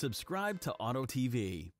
Subscribe to Auto TV.